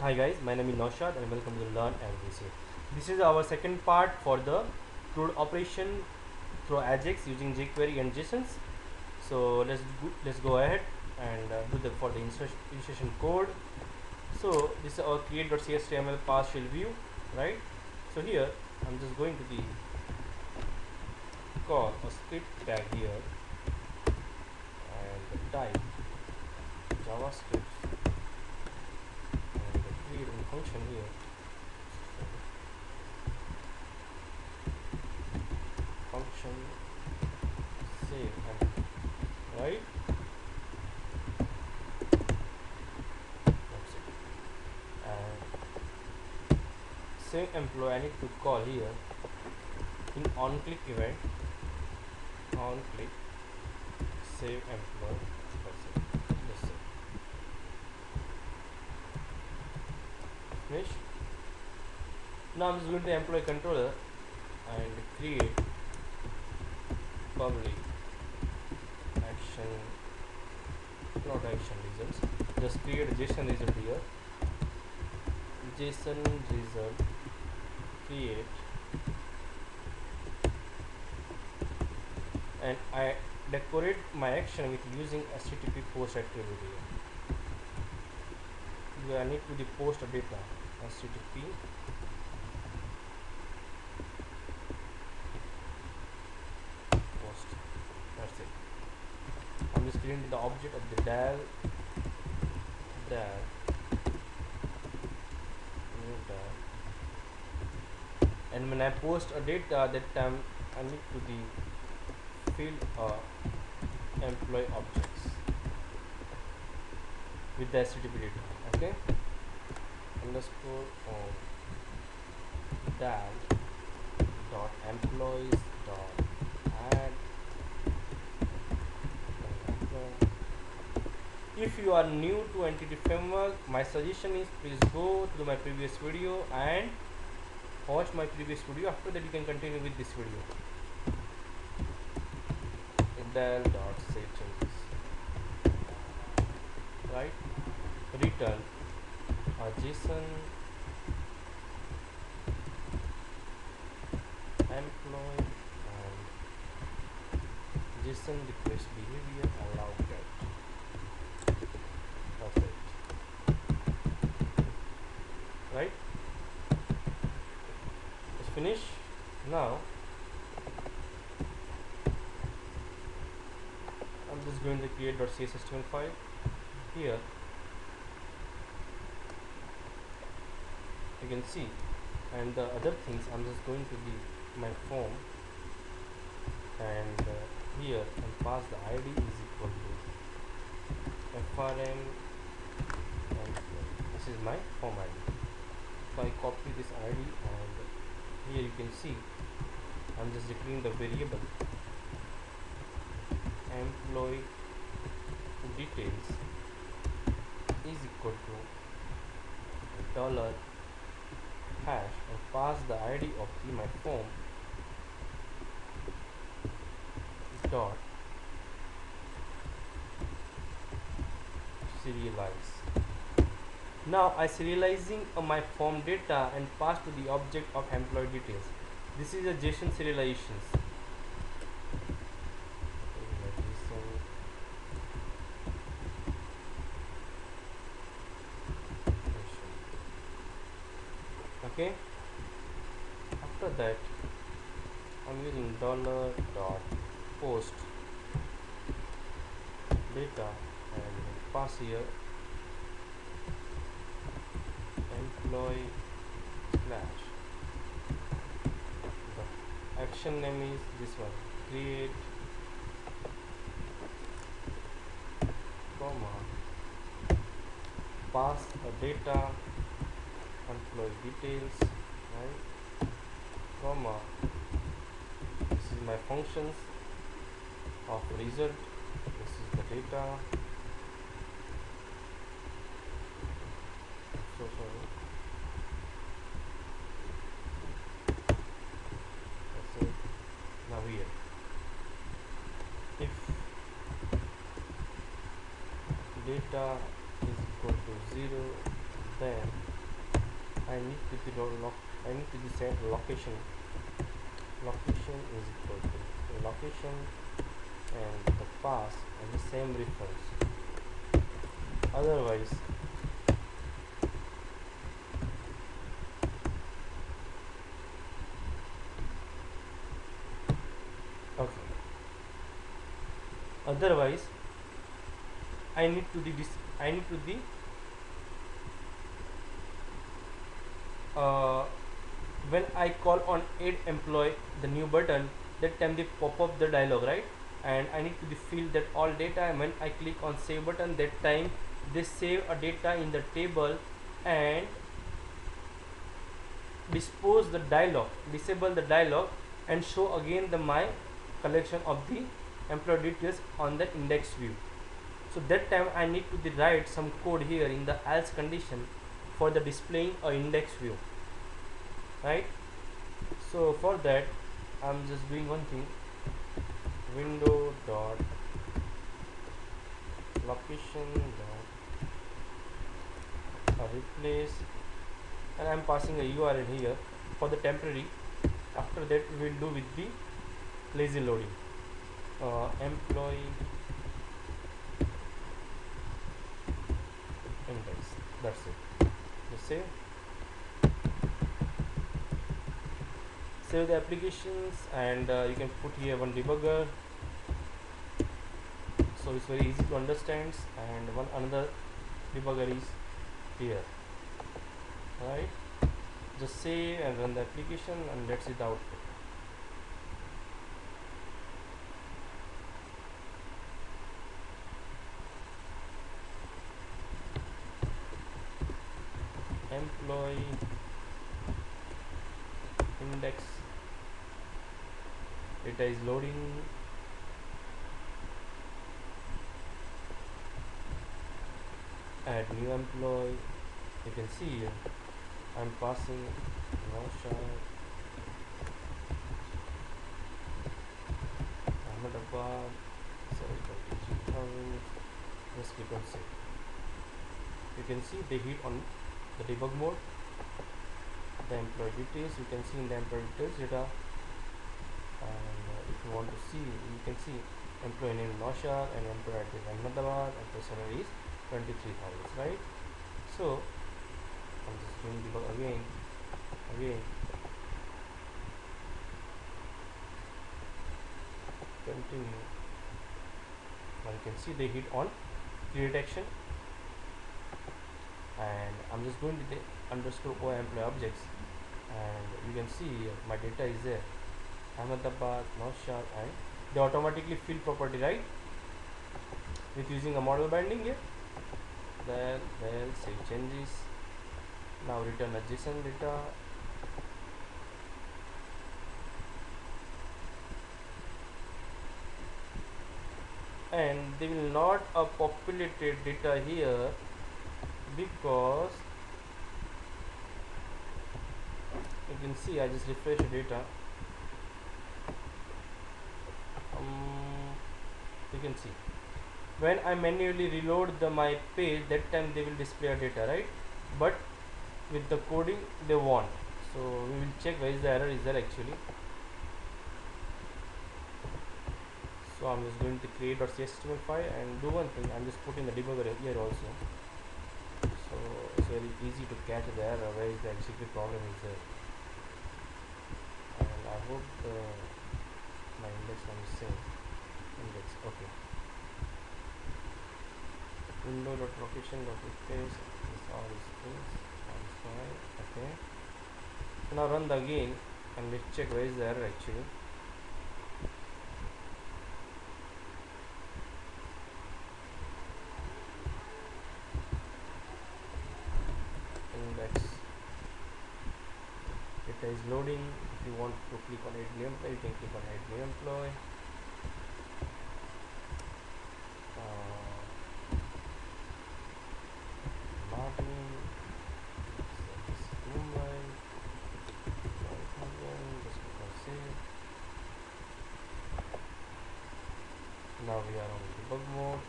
Hi guys, my name is Naushad and welcome to Learn MVC. This is our second part for the CRUD operation through Ajax using jQuery and JSONs. So let's go, let's go ahead and uh, do the for the insertion, insertion code. So this is our create.cshtml partial view, right? So here I'm just going to the call a script tag here and type JavaScript function here. Function save right. And save employee I need to call here. In on click event. On click. Save employee that's it that's it finish now I'm just going to employ controller and create public action not action results just create a JSON result here JSON result create and I decorate my action with using HTTP post activity. I need to the post data HTTP post. That's it. Creating the object of the dial dial dial and when I post a data that time I need to the field uh, employee objects with the HTTP data okay? Underscore on dal dot employees dot add if you are new to entity framework my suggestion is please go to my previous video and watch my previous video. After that you can continue with this video. dal dot save changes right? Return. A json employee json request behavior allow get it right? Let's finish now I'm just going to create .cshtml file. Here you can see. And the other things I'm just going to the my form. And uh, here and pass the ID is equal to frm and this is my form ID so I copy this ID and here you can see I'm just declaring the variable. Employee details is equal to dollar hash and pass the id of my form dot serialize. Now I serializing uh, my form data and pass to the object of employee details. This is a JSON serializations okay? After that I'm using dollar dot post data and pass here. Employee slash. The action name is this one. Create comma. Pass a data employee details right? Comma. This is my functions of result this is the data. So sorry. That's it. Now here. If data is equal to 0 then I need to be lock I need to be set location. Location is equal to location and the pass and the same reference otherwise okay. Otherwise I need to the dis I need to the uh, when I call on add employee the new button that time they pop up the dialog right and I need to fill that all data. And when I click on save button that time. They save a data in the table and dispose the dialog disable the dialog and show again the my collection of the employee details on the index view. So that time I need to write some code here in the else condition for the displaying a index view. Right? So for that I'm just doing one thing window dot location dot replace and I'm passing a URL here for the temporary. After that we will do with the lazy loading. Uh, employee index. That's it. Just save save the applications and uh, you can put here one debugger. So it's very easy to understand and one another debugger is here. Right just save and run the application and let's see the output. Employee index data is loading. Add new employee. You can see I'm passing Naushad sorry 20,000 just click on save you can see they hit on the debug mode. The employee details you can see in the employee details data and uh, if you want to see you can see employee name Naushad and employee address Ahmedabad and the salary is 23,000 right? So I'm just doing debug again again. Continue. Now you can see they hit on create action and I'm just going to the underscore o employee objects. And you can see my data is there Ahmedabad, Naushad and they automatically fill property right? With using a model binding here then then save changes. Now return a JSON data. And they will not a populated data here because you can see I just refresh the data you can see. When I manually reload the my page that time they will display a data right? But with the coding they want so we will check where is the error is there actually. So I'm just going to create .html file and do one thing. I'm just putting the debugger here also. So it's very easy to catch the error where is the execute problem is there. And I hope the, my index one is same index okay window dot location dot all is all is fine okay so now run the again and let's check where is the error actually. Index. Data is loading. If you want to click on add employee you can click on new employee uh, Martin this is Mumbai 1000 just click on save now we are on debug mode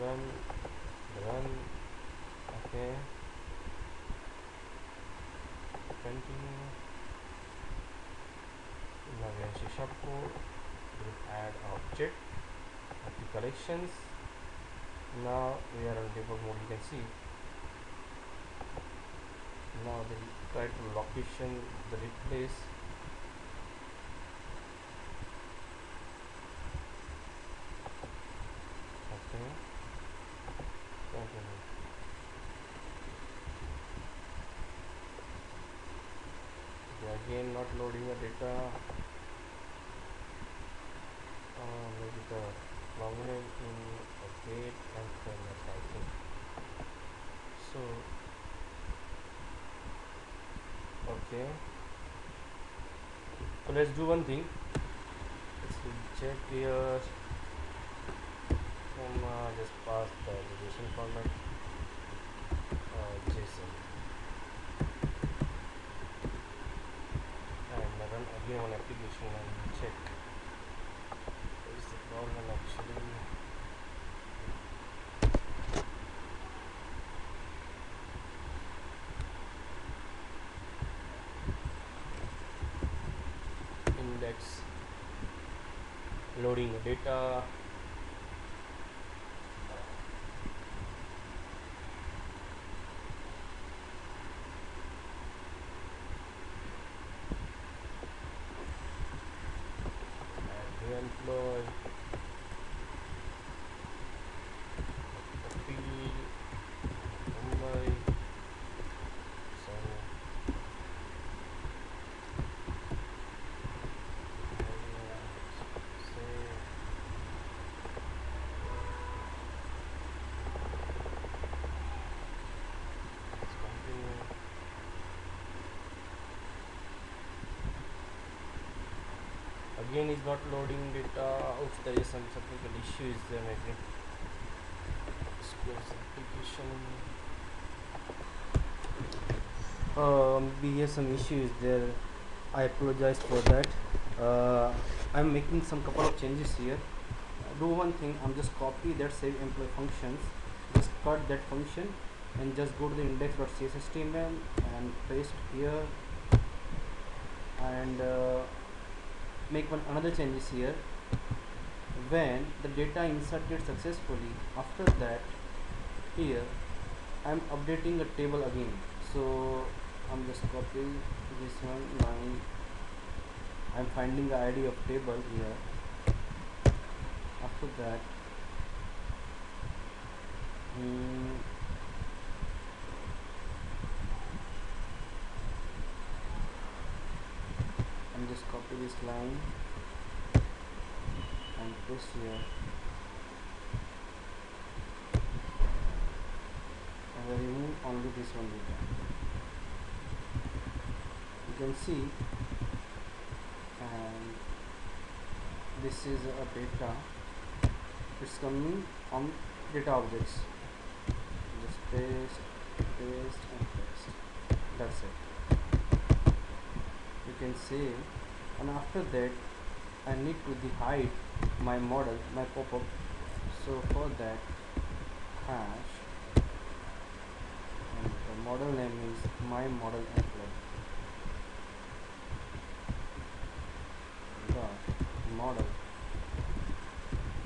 run run okay continue now we are in C sharp code group add object the collections now we are on debug mode you can see now the title location the replace okay continue Okay, again not loading the data uh, maybe the login in a gate and framework I think so okay so let's do one thing. Let's check here. And uh, just pass the JSON format. JSON and again one application and check. Is the problem actually loading the data again is not loading data oops there. Is some technical issue is there maybe let's application. Um we have some issues there. I apologize for that. Uh, i'm making some couple of changes here. Do one thing. I'm just copy that save employee functions. Just cut that function and just go to the index.cshtml and paste here. And uh, make one another changes here. When the data inserted successfully after that here I'm updating a table again. So I'm just copying this one line. I'm finding the ID of table here. After that hmm, and just copy this line and paste here. And I remove only this one data. You can see and this is a data. It's coming on data objects. Just paste paste and paste. That's it. You can save and after that I need to hide my model my pop-up. So for that hash and the model name is my model employee dot model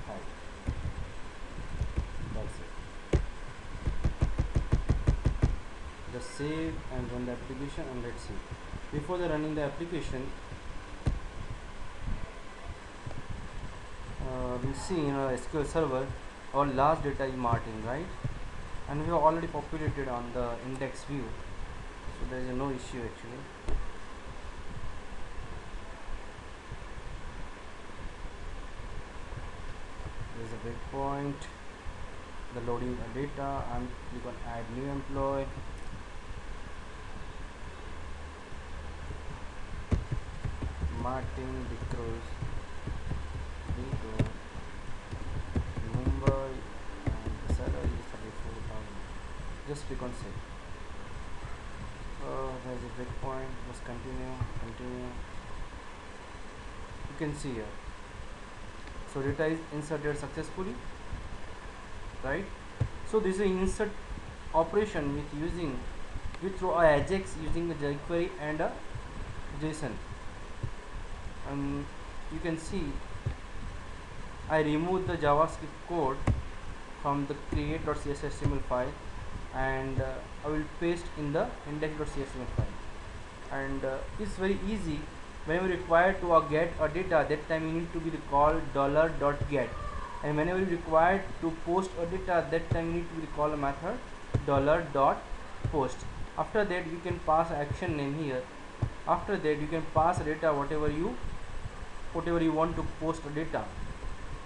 hide that's it. Just save and run the application and let's see. Before the running the application see in our SQL server our last data is Martin right? And we have already populated on the index view. So there is no issue actually. There is a breakpoint the loading the data and click on add new employee. Martin Dicruz Dicruz Mumbai and the salary is 34,000 just click on save. Uh, there's a breakpoint just continue continue. You can see here. So data is inserted successfully right? So this is insert operation with using throw a ajax using a jQuery and a JSON. And you can see I removed the JavaScript code from the create.cshtml file and uh, I will paste in the index.cshtml file. And uh, it's very easy. Whenever required to uh, get a data that time you need to be the call dollar dot get. And whenever you required to post a data that time you need to be call a method dollar dot post. After that you can pass action name here. After that you can pass data whatever you whatever you want to post data.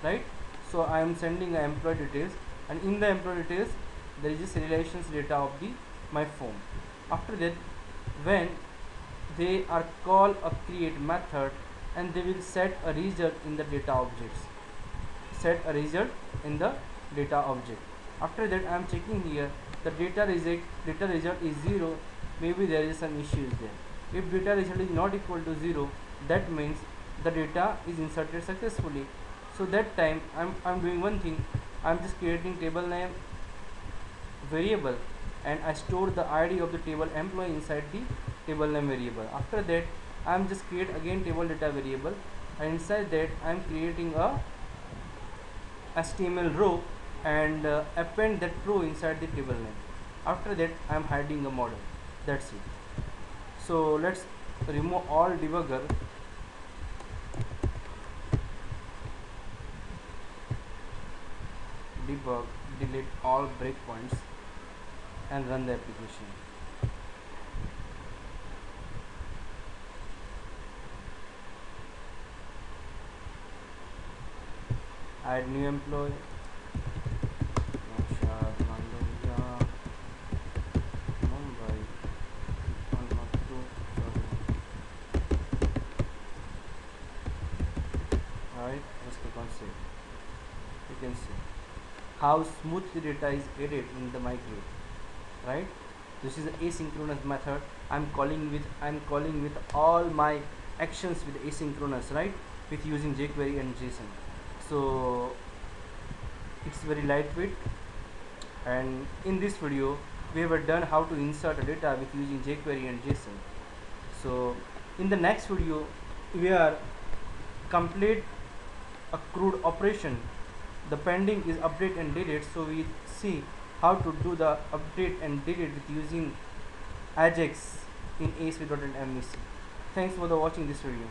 Right? So I am sending a employee details. And in the employee details there is a relations data of the my form after that when they are call a create method and they will set a result in the data objects. Set a result in the data object. After that I am checking here the data result data result is 0 maybe there is some issues there. If data result is not equal to 0 that means the data is inserted successfully. So that time I'm, I'm doing one thing. I'm just creating table name variable and I store the ID of the table employee inside the table name variable. After that I'm just create again table data variable and inside that I'm creating a HTML row and uh, append that row inside the table name. After that I'm hiding a model. That's it. So let's remove all debugger. Debug delete all breakpoints and run the application. Add new employee. Naushad Nandoliya Mumbai. 112 right let's click on save. You can see. How smoothly data is added in the migrate right? This is asynchronous method. I'm calling with i'm calling with all my actions with asynchronous right? With using jquery and json. So it's very lightweight. And in this video we have done how to insert a data with using jQuery and JSON. So in the next video we are complete a CRUD operation. The pending is update and delete so we see how to do the update and delete using Ajax in ASP.NET MVC. Thanks for the watching this video.